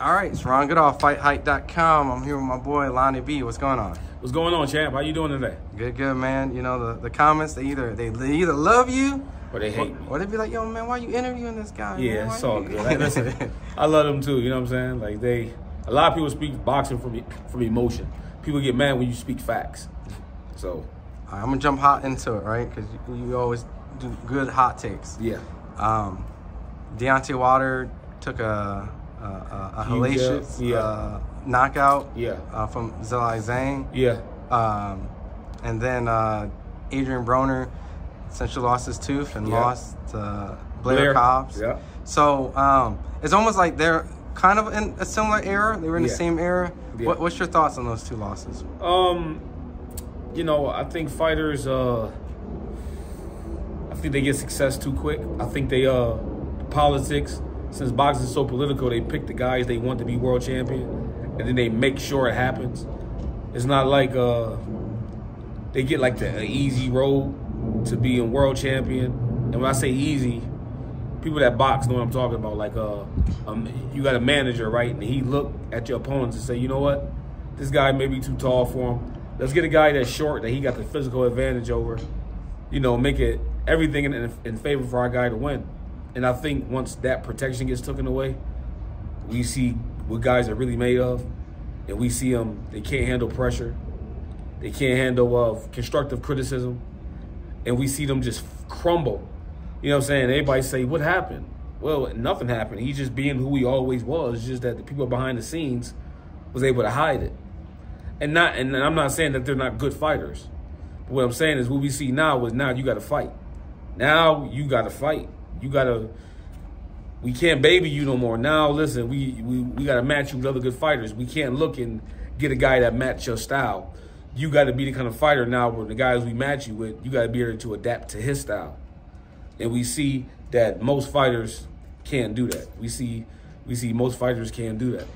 All right, it's Ron Goodall, FightHype.com. I'm here with my boy Lonnie B. What's going on? What's going on, champ? How you doing today? Good, good, man. You know the, the comments they either they, they either love you Or they hate or, me. or they be like, yo, man, why you interviewing this guy? Yeah, it's all good. Like, listen, I love them too. You know what I'm saying? Like they, a lot of people speak boxing from from emotion. People get mad when you speak facts. So right, I'm gonna jump hot into it, right? Because you, you always do good hot takes. yeah, Um, Deontay Wilder took a a, a, a hellacious yeah. uh, knockout Yeah. uh, from Zhilei Zhang. yeah, Um, and then uh, Adrian Broner essentially lost his tooth and Yeah. lost uh, Blair, Blair, Cobbs. yeah. So um, it's almost like they're kind of in a similar era. They were in the same era. Yeah. What, what's your thoughts on those two losses? Um, you know, I think fighters. Uh, I think they get success too quick. I think they uh, politics. Since boxing is so political, they pick the guys they want to be world champion, and then they make sure it happens. It's not like uh, they get like the easy road to being world champion. And when I say easy, people that box know what I'm talking about. Like, uh, um, you got a manager, right? And he look at your opponents and say, you know what, this guy may be too tall for him. Let's get a guy that's short that he got the physical advantage over. You know, make it everything in, in favor for our guy to win. And I think once that protection gets taken away, we see what guys are really made of, and we see them. They can't handle pressure. They can't handle uh, constructive criticism, and we see them just crumble. You know what I'm saying? Everybody say, "What happened?" Well, nothing happened. He's just being who he always was. Just that the people behind the scenes was able to hide it, and not. And I'm not saying that they're not good fighters. But what I'm saying is, what we see now is now you got to fight. Now you got to fight. You got to. We can't baby you no more. Now listen, we we, we got to match you with other good fighters. We can't look and get a guy that match your style. You got to be the kind of fighter now where the guys we match you with, you got to be able to adapt to his style. And we see that most fighters can't do that. We see we see most fighters can't do that.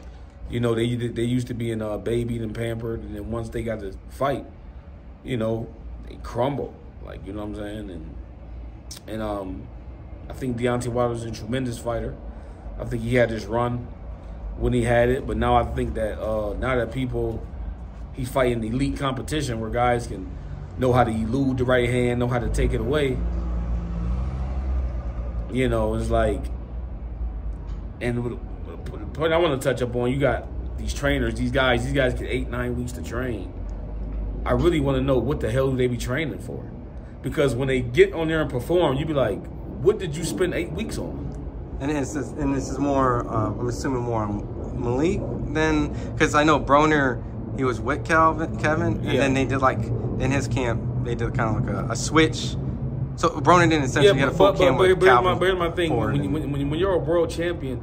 You know, they they used to be being uh, babied and pampered, and then once they got to fight, you know, they crumble. Like you know what I'm saying, and and um, I think Deontay Wilder's a tremendous fighter. I think he had his run when he had it, but now I think that uh, now that people he's fighting elite competition where guys can know how to elude the right hand, know how to take it away. You know, it's like, and the point I want to touch up on, you got these trainers, these guys, these guys get eight, nine weeks to train. I really want to know what the hell do they be training for? Because when they get on there and perform, you be like, what did you spend eight weeks on? And this is and this is more. Uh, I'm assuming more on Malik than because I know Broner. He was with Calvin, Kevin, and Yeah. then they did like in his camp. They did kind of like a, a switch. So Broner didn't essentially get a full but, camp but, with but, here's Calvin. but here's my thing. When, you, when, when you're a world champion,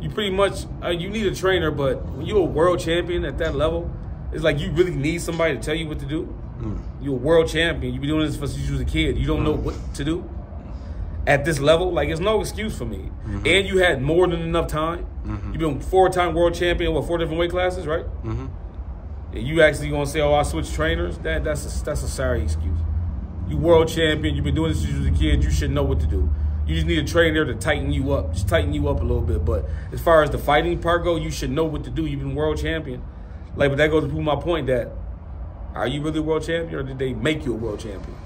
you pretty much uh, you need a trainer. But when you're a world champion at that level, it's like you really need somebody to tell you what to do. Mm. You're a world champion. You've been doing this for since you was a kid. You don't know what to do at this level. Like it's no excuse for me. Mm-hmm. And you had more than enough time. You've been four-time world champion with four different weight classes, right? Mhm. And you actually gonna say, "Oh, I switched trainers"? That that's a, that's a sorry excuse. You world champion. You've been doing this since you was a kid. You should know what to do. You just need a trainer to tighten you up, just tighten you up a little bit. But as far as the fighting part go, you should know what to do. You've been world champion. Like, but that goes to prove my point that are you really world champion, or did they make you a world champion?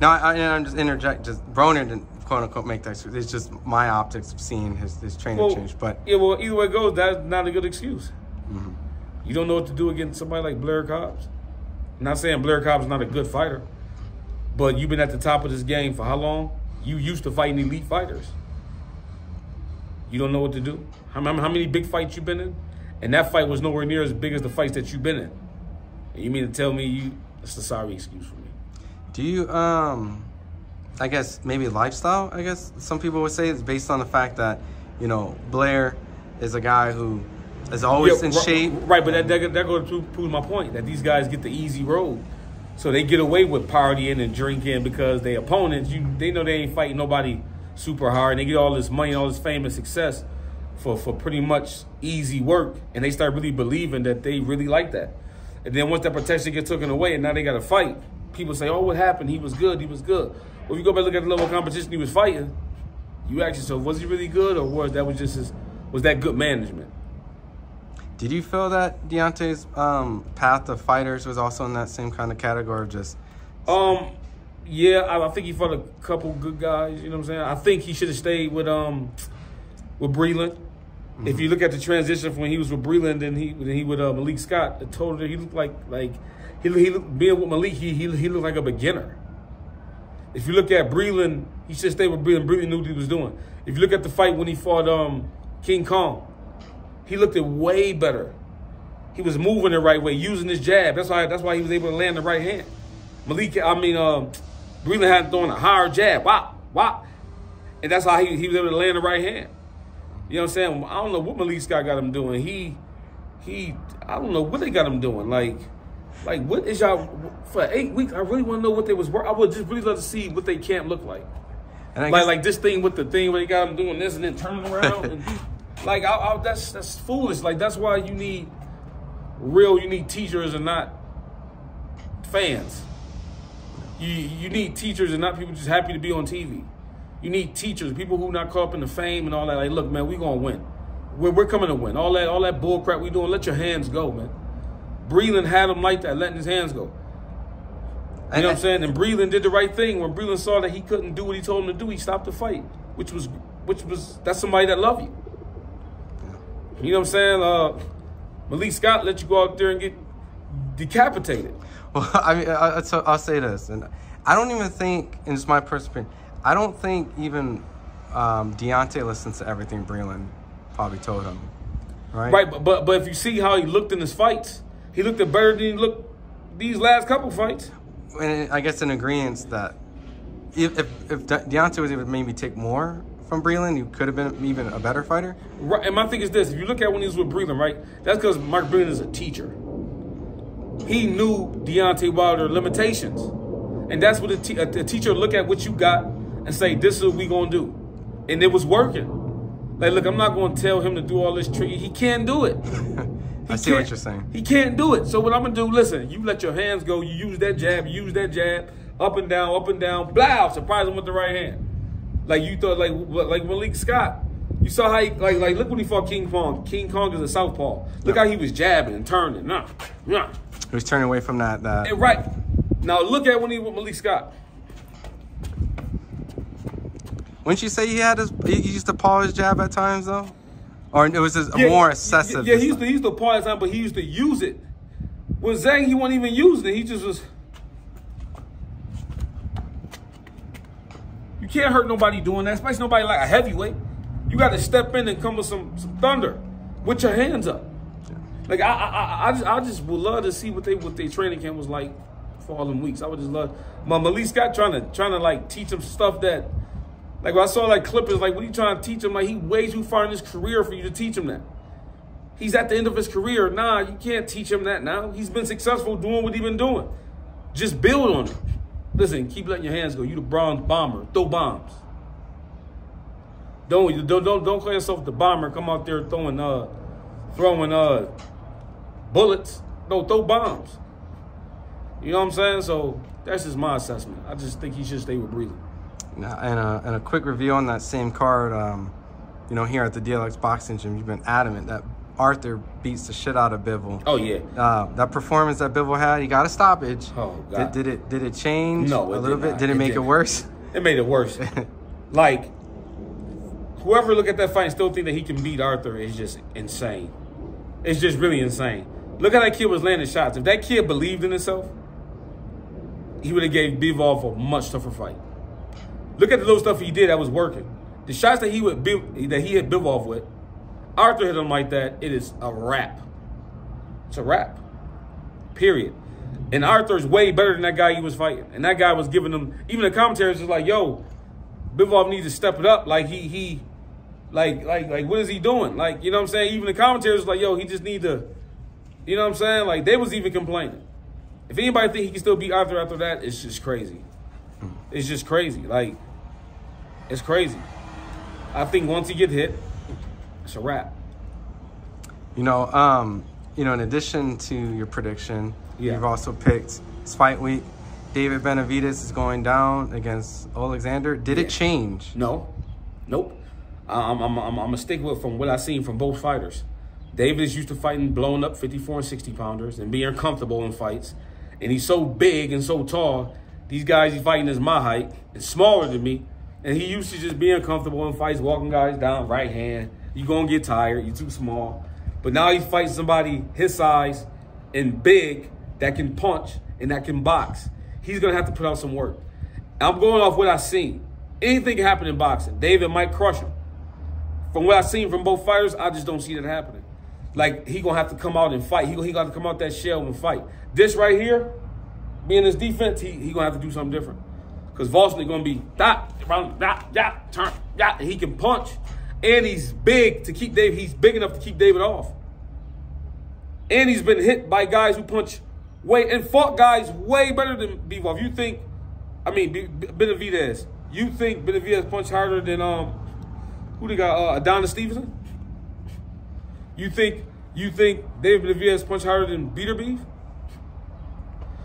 Now, I, I, and I'm just interject. Just Broner didn't quote unquote make that. Excuse. It's just my optics of seeing his his trainer Well, change. But yeah, well, either way it goes, that's not a good excuse. Mm-hmm. You don't know what to do against somebody like Blair Cobbs. I'm not saying Blair Cobbs is not a good fighter, but you've been at the top of this game for how long? You used to fighting elite fighters. You don't know what to do. How, how how many big fights you been in? And that fight was nowhere near as big as the fights that you've been in. And you mean to tell me you? That's a sorry excuse for me. Do you um, I guess maybe lifestyle. I guess some people would say it's based on the fact that you know Blair is a guy who is always Yeah, in ri- shape. Right, but that, that, that goes to prove my point that these guys get the easy road. So they get away with partying and drinking because their opponents, you they know they ain't fighting nobody super hard. And they get all this money, all this fame and success for, for pretty much easy work. And they start really believing that they really like that. And then once that protection gets taken away and now they got to fight, people say, oh, what happened? He was good. He was good. Well, if you go back and look at the level of competition he was fighting, you ask yourself, was he really good or was that was just his was that good management. Did you feel that Deontay's um, path of fighters was also in that same kind of category of just? Um, yeah, I, I think he fought a couple good guys. You know what I'm saying? I think he should have stayed with um with Breland. Mm-hmm. If you look at the transition from when he was with Breland and he then he with uh, Malik Scott, the total he looked like like he he being with Malik he, he he looked like a beginner. If you look at Breland, he should stay with Breland. Breland knew what he was doing. If you look at the fight when he fought um King Kong, he looked it way better. He was moving the right way, using his jab. That's why that's why he was able to land the right hand. Malik, I mean, um, Breland had thrown a higher jab. Wow, wow. And that's how he, he was able to land the right hand. You know what I'm saying? I don't know what Malik Scott got him doing. He he I don't know what they got him doing. Like like what is y'all for eight weeks? I really want to know what they was I would just really love to see what they camp look like. like guess- like this thing with the thing where they got them doing this and then turning around and like I, I, that's that's foolish. Like that's why you need real. You need teachers and not fans. You you need teachers and not people just happy to be on TV. You need teachers, people who not caught up in the fame and all that. Like, look, man, we gonna win. We're, we're coming to win. All that all that bull crap we doing. Let your hands go, man. Breland had him like that, letting his hands go. You know what I'm saying? And Breland did the right thing. When Breland saw that he couldn't do what he told him to do, he stopped the fight, which was which was that's somebody that love you. You know what I'm saying? Uh, Malik Scott let you go out there and get decapitated. Well, I mean, I, will say this, and I don't even think, and it's my personal opinion, I don't think even um, Deontay listens to everything Breland probably told him. Right. Right, but, but but if you see how he looked in his fights, he looked better than he looked these last couple fights. And I guess in agreement that if if, if Deontay was able to maybe take more from Breland, you could have been even a better fighter. Right, and my thing is this: if you look at when he was with Breland, right, that's because Mark Breland is a teacher. He knew Deontay Wilder limitations, and that's what a, te- a, a teacher look at what you got and say, "This is what we gonna do," and it was working. Like, look, I'm not gonna tell him to do all this tree. He can't do it. I see what you're saying. He can't do it. So what I'm gonna do? Listen, you let your hands go. You use that jab. You use that jab. Up and down, up and down. Blow! Surprise him with the right hand. Like you thought, like like Malik Scott. You saw how he like like look when he fought King Kong. King Kong is a southpaw. Look how he was jabbing and turning. Nah, nah. He was turning away from that. That and right. Now look at when he with Malik Scott. Wouldn't you say he had his he used to paw his jab at times though? Or it was just yeah, more excessive. Yeah, he used to he used to his time, but he used to use it. With Zhang, he wasn't even using it. He just was You can't hurt nobody doing that, especially nobody like a heavyweight. You got to step in and come with some, some thunder with your hands up. Like I, I, I, just, I just would love to see what they, what their training camp was like for all them weeks. I would just love. My Malik Scott trying to, trying to like teach him stuff that, like I saw like Clippers, like what are you trying to teach him? Like he way too far in his career for you to teach him that. He's at the end of his career. Nah, you can't teach him that now. He's been successful doing what he's been doing. Just build on it. Listen, keep letting your hands go. You the bronze bomber. Throw bombs. Don't don't don't don't call yourself the bomber. Come out there throwing uh throwing uh bullets. No, throw bombs. You know what I'm saying? So that's just my assessment. I just think he should stay with Breland. And a, and a quick review on that same card. Um, you know, here at the DLX Boxing Gym, you've been adamant that Arthur beats the shit out of Bivol. Oh yeah. Uh, that performance that Bivol had, he got a stoppage. Oh god. Did, did it did it change? No, a little did bit. Not. Did it, it make didn't. it worse? It made it worse. like whoever look at that fight and still think that he can beat Arthur is just insane. It's just really insane. Look how that kid was landing shots. If that kid believed in himself, he would have gave Bivol a much tougher fight. Look at the little stuff he did that was working. The shots that he would that he hit Bivol with Arthur hit him like that, it is a wrap. It's a wrap. Period. And Arthur's way better than that guy he was fighting. And that guy was giving him, even the commentators was like, yo, Bivol needs to step it up. Like he he like like like what is he doing? Like, you know what I'm saying? Even the commentators was like, yo, he just need to, you know what I'm saying? Like they was even complaining. If anybody think he can still beat Arthur after that, it's just crazy. It's just crazy. Like, it's crazy. I think once you get hit, it's a wrap. You know, um, you know, in addition to your prediction, yeah. you've also picked Fight Week. David Benavidez is going down against Alexander. Did yeah. it change? No. Nope. I'm, I'm, I'm, I'm gonna stick with from what I've seen from both fighters. David is used to fighting blowing up 54 and 60 pounders and being comfortable in fights. And he's so big and so tall. These guys he's fighting is my height and smaller than me. And he used to just being comfortable in fights, walking guys down, right hand. You're gonna get tired, you're too small. But now he's fighting somebody his size and big that can punch and that can box. He's gonna have to put out some work. I'm going off what I've seen. Anything can happen in boxing. David might crush him. From what I've seen from both fighters, I just don't see that happening. Like he gonna have to come out and fight. He he got to come out that shell and fight. This right here, being his defense, he he gonna have to do something different. Cause Gvozdyk gonna be that around that turn that he can punch, and he's big to keep David. He's big enough to keep David off. And he's been hit by guys who punch way and fought guys way better than Bivol. You think, I mean Benavidez, you think Benavidez punch harder than um who they got? Uh, Adonis Stevenson. You think you think David Benavidez punch harder than Beterbiev?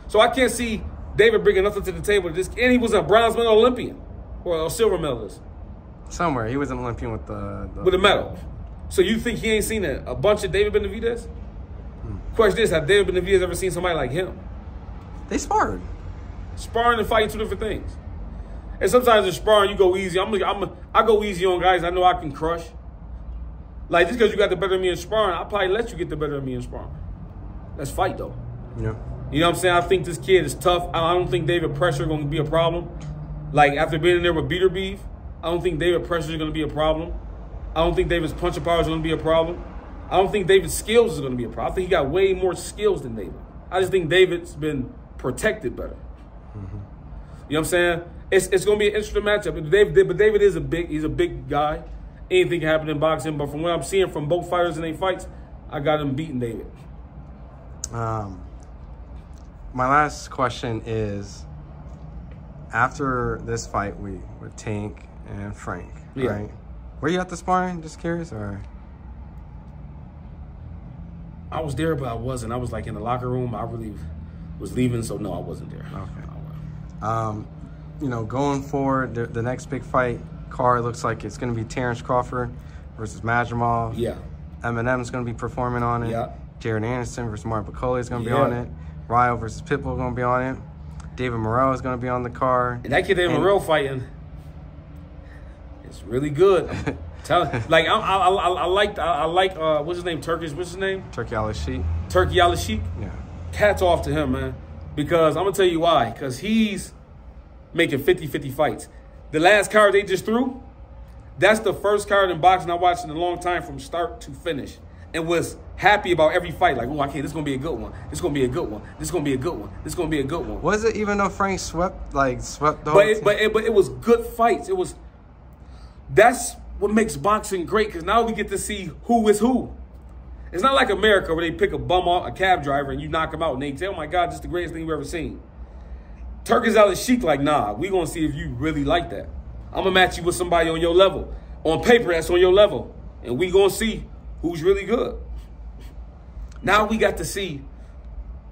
So I can't see David bringing nothing to the table. This and he was a bronze medal Olympian or a silver medalist. Somewhere he was an Olympian with the, the with a medal. So you think he ain't seen a, a bunch of David Benavidez? Hmm. Question is, have David Benavidez ever seen somebody like him? They sparred. Sparring and fighting two different things. And sometimes in sparring, you go easy. I'm, I'm, I go easy on guys I know I can crush. Like just because you got the better of me in sparring, I'll probably let you get the better of me in sparring. Let's fight though. Yeah. You know what I'm saying? I think this kid is tough. I don't think David Pressure is going to be a problem. Like after being in there with Beterbiev, I don't think David Pressure is going to be a problem. I don't think David's punching power is going to be a problem. I don't think David's skills is going to be a problem. I think he got way more skills than David. I just think David's been protected better. Mm-hmm. You know what I'm saying? It's, it's going to be an interesting matchup. But David, but David is a big, he's a big guy anything can happen in boxing. But from what I'm seeing from both fighters in their fights, I got them beating David. Um, my last question is: After this fight, we with Tank and Frank, yeah. right? Were you at the sparring? Just curious, or? I was there, but I wasn't. I was like in the locker room. I really was leaving, so no, I wasn't there. Okay. Um, you know, going forward, the, the next big fight card looks like it's going to be Terrence Crawford versus Madrimov. Yeah. Eminem's going to be performing on it. Yeah. Jared Anderson versus Mark Bakole is going to yeah. be on it. Rayo versus Pitbull going to be on it. David Morrell is going to be on the card. And that kid David Morrell fighting, it's really good. Tell like I, I, I, I like I, I, like uh, what's his name Turkish what's his name Turki Al-Sheikh Turki Al-Sheikh yeah hats off to him man because I'm gonna tell you why because he's making 50-50 fights the last card they just threw, that's the first card in boxing I watched in a long time from start to finish. And was happy about every fight. Like, oh, okay, this is gonna be a good one. This is gonna be a good one. This is gonna be a good one. This is gonna be a good one. Was it even though Frank swept like swept the but it, but it, but it was good fights. It was that's what makes boxing great because now we get to see who is who. It's not like America where they pick a bum off a cab driver and you knock him out and they say, "Oh my God, this is the greatest thing you've ever seen." Turkish Al-Sheikh like, nah, we gonna see if you really like that. I'm gonna match you with somebody on your level. On paper, that's on your level. And we gonna see who's really good. Now we got to see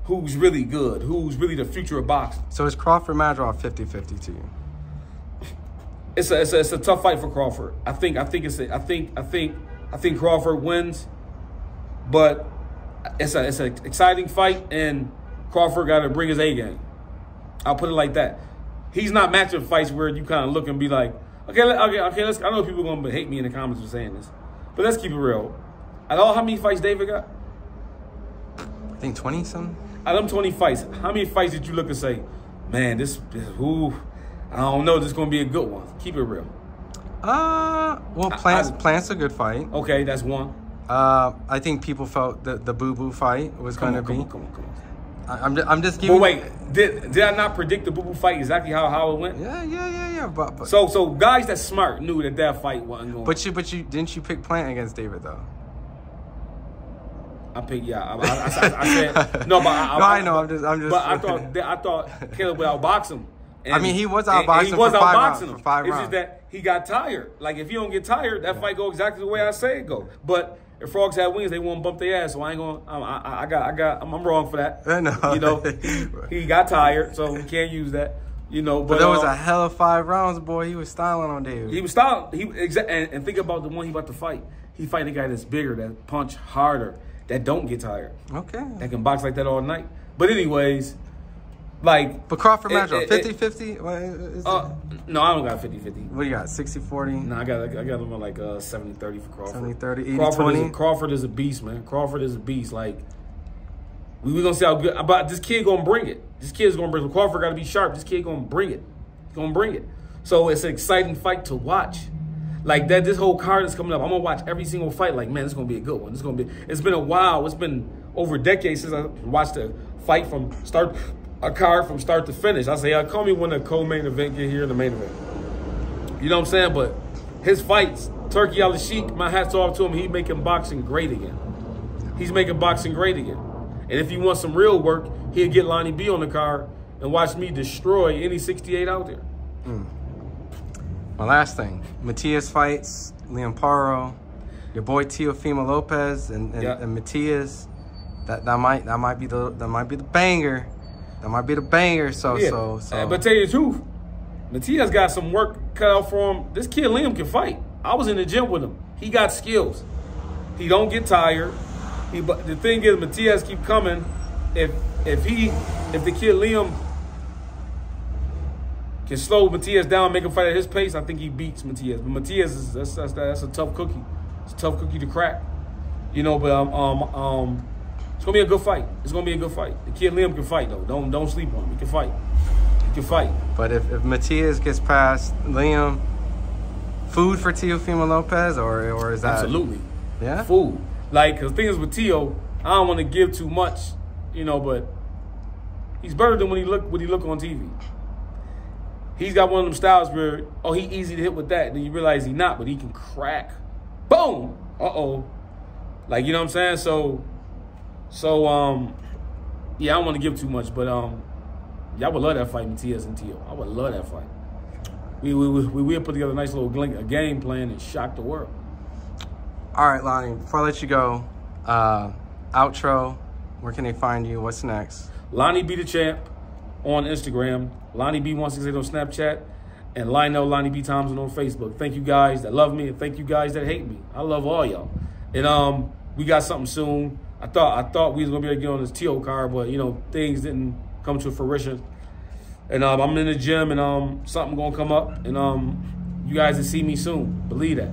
who's really good, who's really the future of boxing. So is Crawford Madrimov 50-50 to you? It's a, it's a, it's a tough fight for Crawford. I think I think it's a, I think I think I think Crawford wins, but it's a it's an exciting fight and Crawford got to bring his A game. I'll put it like that. He's not matching fights where you kind of look and be like, okay, okay, okay. Let's. I know people are gonna hate me in the comments for saying this, but let's keep it real. At all, how many fights David got? I think twenty something. At them twenty fights, how many fights did you look and say, man, this, who, I don't know, this is gonna be a good one. Keep it real. Uh, well, Plant's, I, I, Plant's a good fight. Okay, that's one. Uh, I think people felt the the Boo Boo fight was going to be. Come on, come on, come on. I'm just, I'm just giving. But wait, did did I not predict the Boo Boo fight exactly how, how it went? Yeah, yeah, yeah, yeah. But, but so so guys that smart knew that that fight wasn't going. But you but you didn't you pick Plant against David though? I picked yeah. I, I, I, I said no, but I, no, I know. I'm just I'm just. But I thought I thought Caleb would outbox him. And, I mean, he was outboxing. He was outboxing him. For five it's rounds. just that he got tired. Like if you don't get tired, that yeah. fight go exactly the way I say it go. But if frogs had wings, they won't bump their ass. So I ain't gonna. I, I, got. I got. I'm, I'm, wrong for that. I know. You know, he, he, got tired, so we can't use that. You know, but, But there was uh, a hell of five rounds, boy. He was styling on David. He was style. He exa- and, and think about the one he about to fight. He fighting a guy that's bigger, that punch harder, that don't get tired, okay. that can box like that all night. But anyways, like, But Crawford It- Madrigal, it- 50 50? What is it? uh, no, I don't got 50-50. what do you got? 60 40? No, I got I got at like uh 70-30 for Crawford. 70 30, 80 Crawford is, 20? a, Crawford is a beast, man. Crawford is a beast. Like we we gonna see how good. about this kid gonna bring it. This kid's gonna bring it. Crawford got to be sharp. This kid gonna bring it. He's gonna bring it. So it's an exciting fight to watch. Like that, this whole card is coming up. I'm gonna watch every single fight. Like man, it's gonna be a good one. It's gonna be. It's been a while. It's been over a decade since I watched a fight from start a card from start to finish. I say, uh, call me when the co-main event get here in the main event. You know what I'm saying? But his fights, Turki Al-Sheikh, my hat's off to him. He making boxing great again. He's making boxing great again. And if you want some real work, he'll get Lonnie B on the card and watch me destroy any 68 out there. My last thing Matias fights, Liam Paro, your boy Teofimo Lopez, and, and, Yeah. and Matias. That, that might that might be the that might be the banger. That might be the banger. So Yeah. so so. Uh, but tell you the truth, Matias got some work cut out for him. This kid Liam can fight. I was in the gym with him. He got skills. He don't get tired. He but the thing is Matias keep coming. If if he if the kid Liam can slow Matias down, make him fight at his pace, I think he beats Matias. But Matias is that's that's, that's a tough cookie. It's a tough cookie to crack. You know, but um um um it's gonna be a good fight. It's gonna be a good fight. The kid Liam can fight though. Don't don't sleep on him. He can fight. He can fight. But if, if Matias gets past Liam, food for Teofimo Lopez, or or is that Absolutely. Yeah. Food. Like, the thing is with Tio, I don't want to give too much, you know, but he's better than when he look when he look on TV. He's got one of them styles where, oh, he easy to hit with that. Then you realize he not, but he can crack. Boom. Uh oh. Like, you know what I'm saying? So, so um, yeah, I don't want to give too much, but um, y'all would love that fight, Matias and Tio. I would love that fight. We we we we put together a nice little game plan and shock the world. All right, Lonnie. Before I let you go, uh, outro. Where can they find you? What's next? Lonnie be the champ on Instagram, Lonnie B168 on Snapchat, and Lionel Lonnie B Thompson on Facebook. Thank you guys that love me and thank you guys that hate me. I love all y'all. And um, we got something soon. I thought I thought we was gonna be able to get on this TO car, but you know things didn't come to fruition. And um, I'm in the gym, and um, something gonna come up, and um, you guys will see me soon. Believe that.